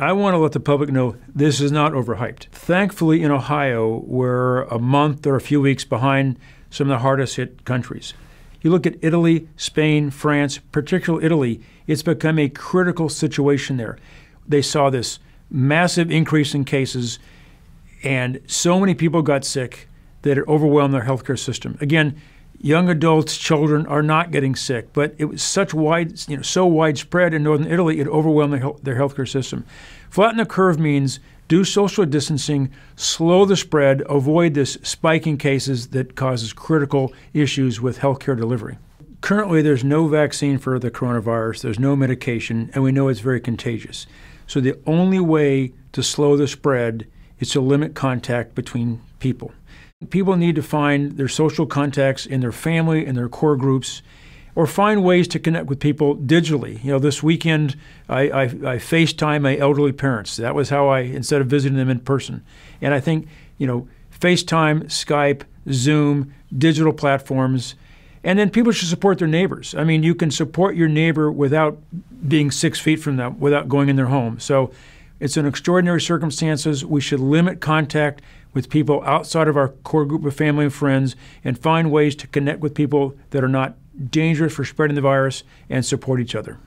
I want to let the public know this is not overhyped. Thankfully, in Ohio, we're a month or a few weeks behind some of the hardest hit countries. You look at Italy, Spain, France, particularly Italy, it's become a critical situation there. They saw this massive increase in cases, and so many people got sick that it overwhelmed their healthcare system. Again, young adults, children are not getting sick, but it was such wide, you know, so widespread in northern Italy, it overwhelmed their, their healthcare system. Flatten the curve means do social distancing, slow the spread, avoid this spike in cases that causes critical issues with healthcare delivery. Currently, there's no vaccine for the coronavirus, there's no medication, and we know it's very contagious. So the only way to slow the spread is to limit contact between people. People need to find their social contacts in their family, in their core groups, or find ways to connect with people digitally. You know, this weekend I, I, I FaceTime my elderly parents. That was how I, instead of visiting them in person. And I think, you know, FaceTime, Skype, Zoom, digital platforms, and then people should support their neighbors. I mean, you can support your neighbor without being six feet from them, without going in their home. So it's in extraordinary circumstances. We should limit contact with people outside of our core group of family and friends and find ways to connect with people that are not dangerous for spreading the virus and support each other.